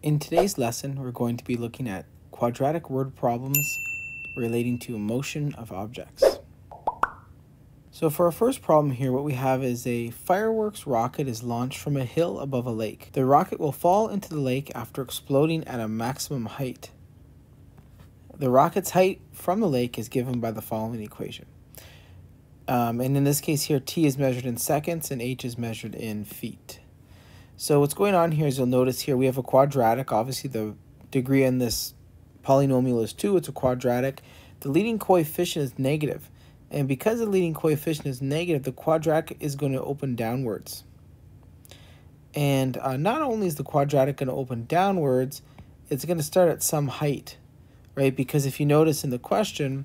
In today's lesson, we're going to be looking at quadratic word problems relating to motion of objects. So for our first problem here, what we have is a fireworks rocket is launched from a hill above a lake. The rocket will fall into the lake after exploding at a maximum height. The rocket's height from the lake is given by the following equation. Um, and in this case here, t is measured in seconds and h is measured in feet. So what's going on here is you'll notice here we have a quadratic. Obviously the degree in this polynomial is 2. It's a quadratic. The leading coefficient is negative. And because the leading coefficient is negative, the quadratic is going to open downwards. And uh, not only is the quadratic going to open downwards, it's going to start at some height, right? Because if you notice in the question,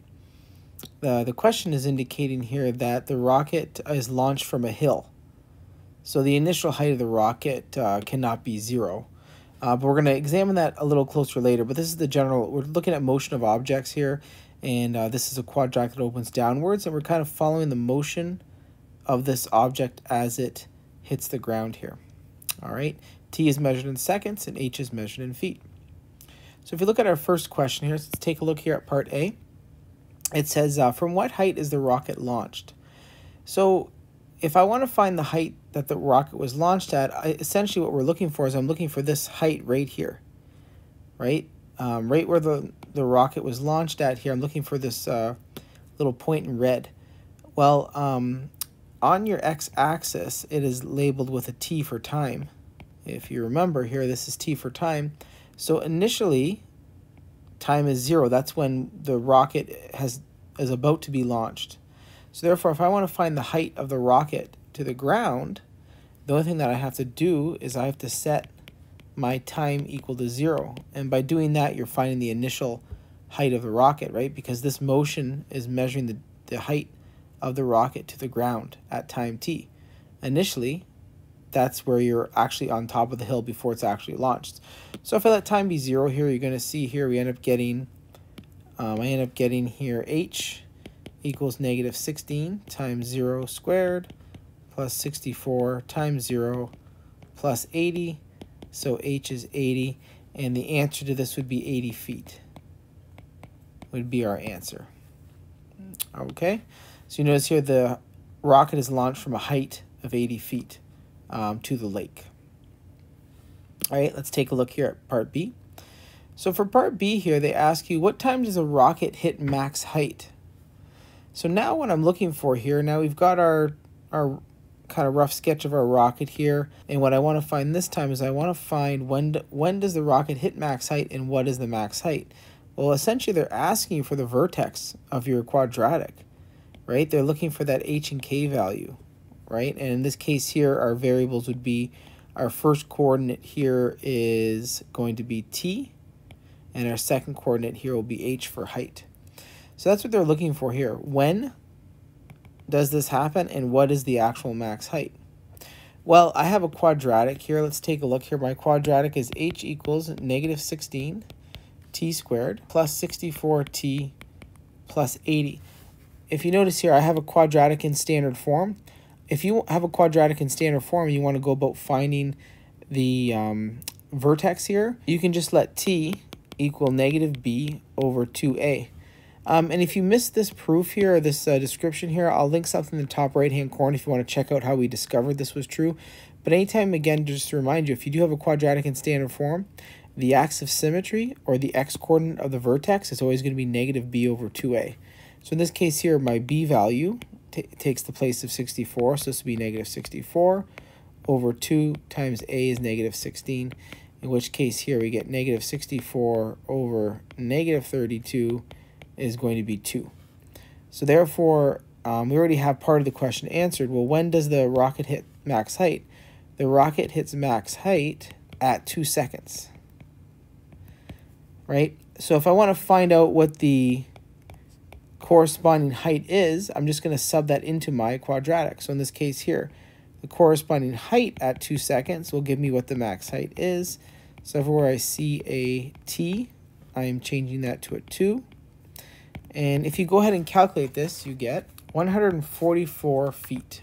uh, the question is indicating here that the rocket is launched from a hill. So the initial height of the rocket uh, cannot be zero. Uh, but we're going to examine that a little closer later. But this is the general, we're looking at motion of objects here. And uh, this is a quadratic that opens downwards. And we're kind of following the motion of this object as it hits the ground here. All right, t is measured in seconds and h is measured in feet. So if you look at our first question here, let's take a look here at part A. It says, uh, from what height is the rocket launched? So if I want to find the height that the rocket was launched at, I, essentially what we're looking for is I'm looking for this height right here, right? Um, right where the, the rocket was launched at here, I'm looking for this uh, little point in red. Well, um, on your x-axis, it is labeled with a t for time. If you remember here, this is t for time. So initially, time is zero. That's when the rocket has is about to be launched. So therefore, if I want to find the height of the rocket to the ground, the only thing that I have to do is I have to set my time equal to zero. And by doing that, you're finding the initial height of the rocket, right? Because this motion is measuring the, the height of the rocket to the ground at time t. Initially, that's where you're actually on top of the hill before it's actually launched. So if I let time be zero here, you're going to see here we end up getting, um, I end up getting here h equals negative 16 times 0 squared plus 64 times 0 plus 80. So h is 80. And the answer to this would be 80 feet. Would be our answer. Okay. So you notice here the rocket is launched from a height of 80 feet um, to the lake. All right, let's take a look here at part B. So for part B here, they ask you, what time does a rocket hit max height? So now what I'm looking for here, now we've got our, our kind of rough sketch of our rocket here. And what I want to find this time is I want to find when, when does the rocket hit max height and what is the max height? Well, essentially they're asking for the vertex of your quadratic, right? They're looking for that h and k value, right? And in this case here, our variables would be, our first coordinate here is going to be t, and our second coordinate here will be h for height. So that's what they're looking for here. When does this happen and what is the actual max height? Well, I have a quadratic here. Let's take a look here. My quadratic is h equals negative 16 t squared plus 64t plus 80. If you notice here, I have a quadratic in standard form. If you have a quadratic in standard form, you want to go about finding the um, vertex here, you can just let t equal negative b over 2a. Um, and if you missed this proof here, or this uh, description here, I'll link something in the top right-hand corner if you want to check out how we discovered this was true. But anytime, again, just to remind you, if you do have a quadratic in standard form, the axis of symmetry, or the x-coordinate of the vertex, is always going to be negative b over 2a. So in this case here, my b value takes the place of 64, so this would be negative 64 over 2 times a is negative 16, in which case here we get negative 64 over negative 32 is going to be 2. So therefore, um, we already have part of the question answered. Well, when does the rocket hit max height? The rocket hits max height at 2 seconds. Right? So if I want to find out what the corresponding height is, I'm just going to sub that into my quadratic. So in this case here, the corresponding height at 2 seconds will give me what the max height is. So everywhere I see a t, I am changing that to a 2. And if you go ahead and calculate this, you get 144 feet.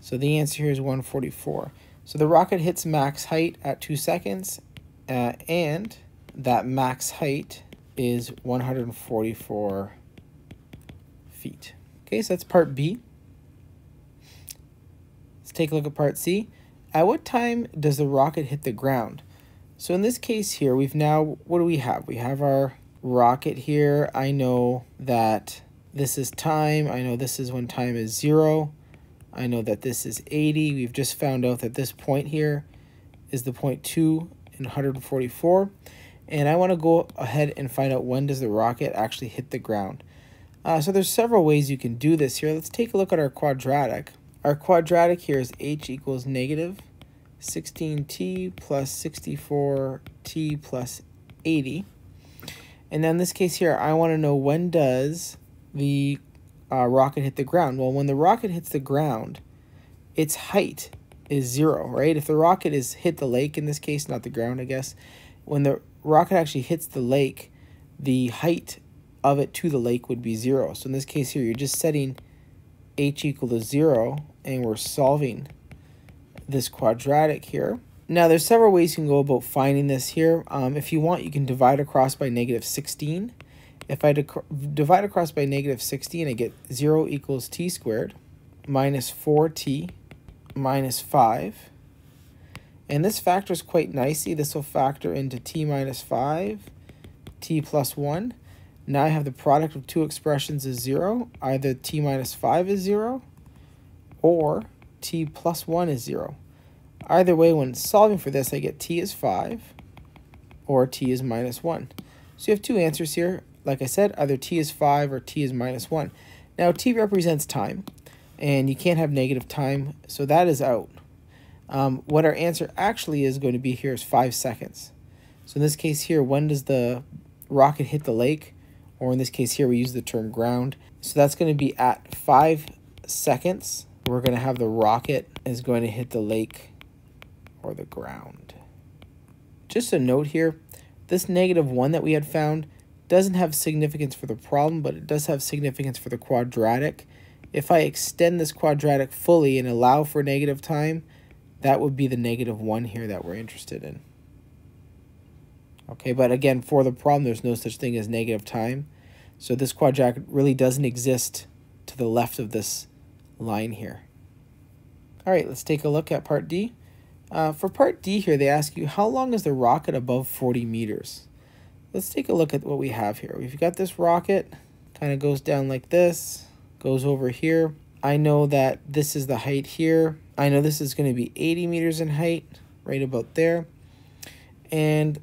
So the answer here is 144. So the rocket hits max height at 2 seconds, uh, and that max height is 144 feet. Okay, so that's part B. Let's take a look at part C. At what time does the rocket hit the ground? So in this case here, we've now, what do we have? We have our rocket here. I know that this is time. I know this is when time is zero. I know that this is 80. We've just found out that this point here is the point 2 in 144. And I want to go ahead and find out when does the rocket actually hit the ground. Uh, so there's several ways you can do this here. Let's take a look at our quadratic. Our quadratic here is h equals negative 16t plus 64t plus 80. And now in this case here, I want to know when does the uh, rocket hit the ground? Well, when the rocket hits the ground, its height is zero, right? If the rocket is hit the lake in this case, not the ground, I guess, when the rocket actually hits the lake, the height of it to the lake would be zero. So in this case here, you're just setting h equal to zero, and we're solving this quadratic here. Now, there's several ways you can go about finding this here. Um, if you want, you can divide across by negative 16. If I divide across by negative 16, I get 0 equals t squared minus 4t minus 5. And this factors quite nicely. This will factor into t minus 5, t plus 1. Now I have the product of two expressions is 0. Either t minus 5 is 0 or t plus 1 is 0. Either way, when solving for this, I get t is 5 or t is minus 1. So you have two answers here. Like I said, either t is 5 or t is minus 1. Now, t represents time, and you can't have negative time, so that is out. Um, what our answer actually is going to be here is 5 seconds. So in this case here, when does the rocket hit the lake? Or in this case here, we use the term ground. So that's going to be at 5 seconds we're going to have the rocket is going to hit the lake or the ground. Just a note here, this negative 1 that we had found doesn't have significance for the problem, but it does have significance for the quadratic. If I extend this quadratic fully and allow for negative time, that would be the negative 1 here that we're interested in. Okay, but again, for the problem, there's no such thing as negative time. So this quadratic really doesn't exist to the left of this line here. All right, let's take a look at part D. Uh, for part D here, they ask you, how long is the rocket above 40 meters? Let's take a look at what we have here. We've got this rocket, kind of goes down like this, goes over here. I know that this is the height here. I know this is going to be 80 meters in height, right about there. And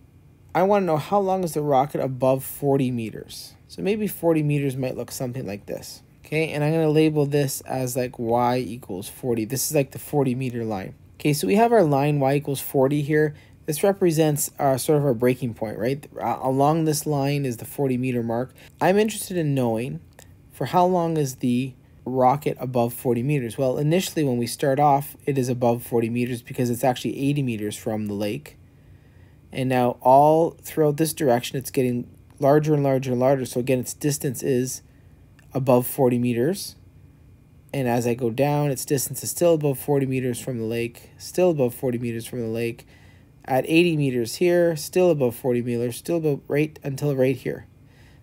I want to know how long is the rocket above 40 meters. So maybe 40 meters might look something like this. Okay, and I'm going to label this as like y equals 40. This is like the 40 meter line. Okay, so we have our line y equals 40 here. This represents our sort of our breaking point, right? Uh, along this line is the 40 meter mark. I'm interested in knowing for how long is the rocket above 40 meters? Well, initially when we start off, it is above 40 meters because it's actually 80 meters from the lake. And now all throughout this direction, it's getting larger and larger and larger. So again, its distance is above 40 meters. And as I go down, its distance is still above 40 meters from the lake, still above 40 meters from the lake. At 80 meters here, still above 40 meters, still above right until right here.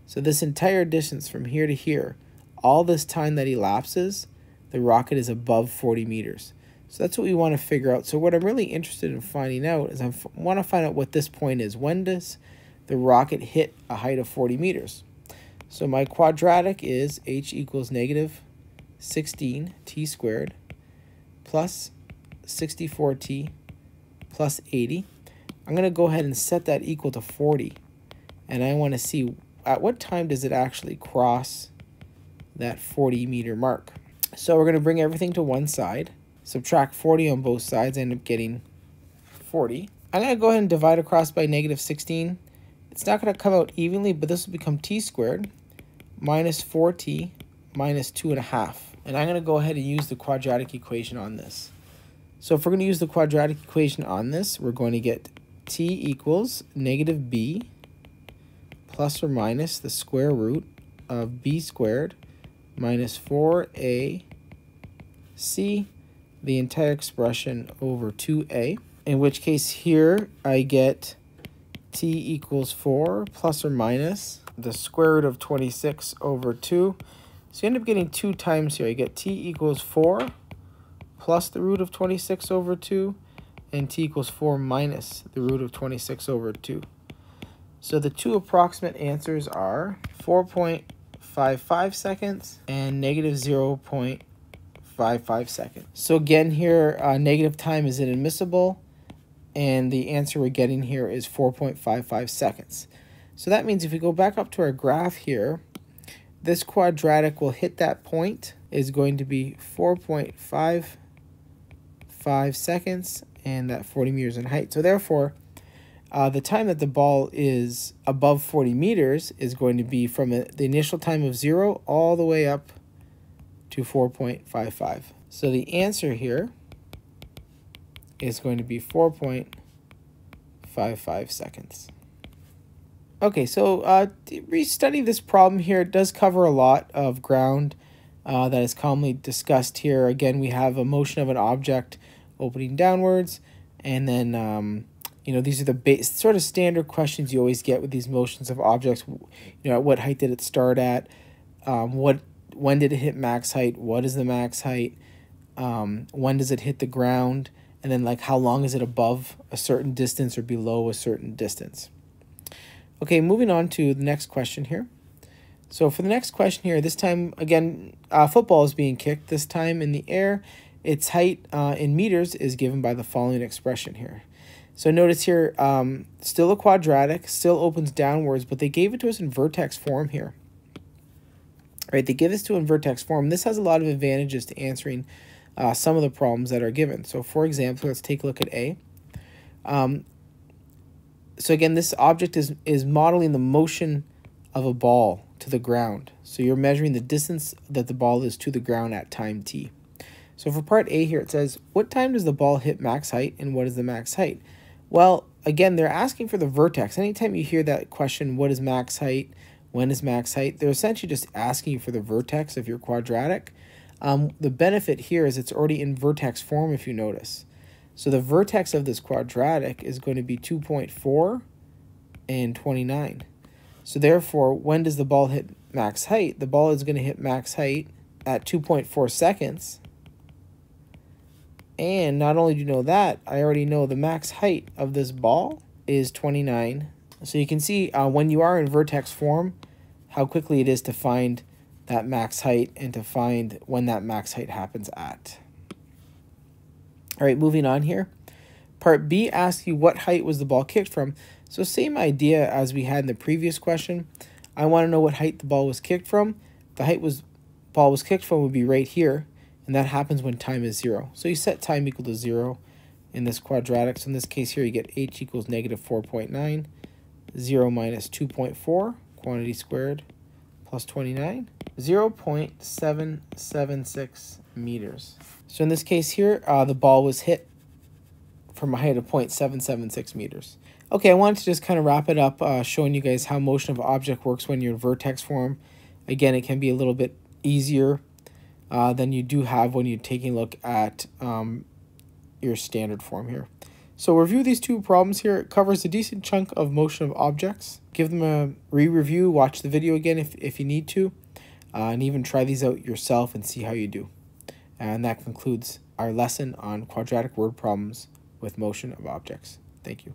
So this entire distance from here to here, all this time that elapses, the rocket is above 40 meters. So that's what we want to figure out. So what I'm really interested in finding out is I want to find out what this point is. When does the rocket hit a height of 40 meters? So my quadratic is h equals negative 16 t squared plus 64t plus 80. I'm going to go ahead and set that equal to 40. And I want to see at what time does it actually cross that 40 meter mark. So we're going to bring everything to one side. Subtract 40 on both sides, end up getting 40. I'm going to go ahead and divide across by negative 16. It's not going to come out evenly, but this will become t squared minus 4t minus 2.5. And I'm going to go ahead and use the quadratic equation on this. So if we're going to use the quadratic equation on this, we're going to get t equals negative b plus or minus the square root of b squared minus 4a c the entire expression over 2a, in which case here I get t equals 4 plus or minus the square root of 26 over 2. So you end up getting 2 times here. You get t equals 4 plus the root of 26 over 2 and t equals 4 minus the root of 26 over 2. So the two approximate answers are 4.55 seconds and negative 0.55 seconds. So again here, uh, negative time is inadmissible, and the answer we're getting here is 4.55 seconds. So that means if we go back up to our graph here, this quadratic will hit that point is going to be 4.55 seconds and that 40 meters in height. So therefore, uh, the time that the ball is above 40 meters is going to be from a, the initial time of 0 all the way up to 4.55. So the answer here is going to be 4.55 seconds. Okay, so uh, restudy this problem here. It does cover a lot of ground uh, that is commonly discussed here. Again, we have a motion of an object opening downwards, and then, um, you know, these are the base, sort of standard questions you always get with these motions of objects. You know, at what height did it start at? Um, what when did it hit max height? What is the max height? Um, when does it hit the ground? And then like how long is it above a certain distance or below a certain distance? Okay, moving on to the next question here. So for the next question here, this time, again, uh, football is being kicked, this time in the air. Its height uh, in meters is given by the following expression here. So notice here, um, still a quadratic, still opens downwards, but they gave it to us in vertex form here right? They give this to in vertex form. This has a lot of advantages to answering uh, some of the problems that are given. So for example, let's take a look at A. Um, so again, this object is, is modeling the motion of a ball to the ground. So you're measuring the distance that the ball is to the ground at time t. So for part A here, it says, what time does the ball hit max height and what is the max height? Well, again, they're asking for the vertex. Anytime you hear that question, what is max height, when is max height? They're essentially just asking you for the vertex of your quadratic. Um, the benefit here is it's already in vertex form if you notice. So the vertex of this quadratic is going to be 2.4 and 29. So therefore, when does the ball hit max height? The ball is going to hit max height at 2.4 seconds. And not only do you know that, I already know the max height of this ball is 29 so you can see uh, when you are in vertex form, how quickly it is to find that max height and to find when that max height happens at. All right, moving on here. Part B asks you what height was the ball kicked from. So same idea as we had in the previous question. I want to know what height the ball was kicked from. The height was ball was kicked from would be right here, and that happens when time is zero. So you set time equal to zero in this quadratic. So in this case here, you get h equals negative 4.9 0 minus 2.4, quantity squared, plus 29, 0 0.776 meters. So in this case here, uh, the ball was hit from a height of 0.776 meters. Okay, I wanted to just kind of wrap it up, uh, showing you guys how motion of object works when you're in vertex form. Again, it can be a little bit easier uh, than you do have when you're taking a look at um, your standard form here. So review these two problems here. It covers a decent chunk of motion of objects. Give them a re-review, watch the video again if, if you need to, uh, and even try these out yourself and see how you do. And that concludes our lesson on quadratic word problems with motion of objects. Thank you.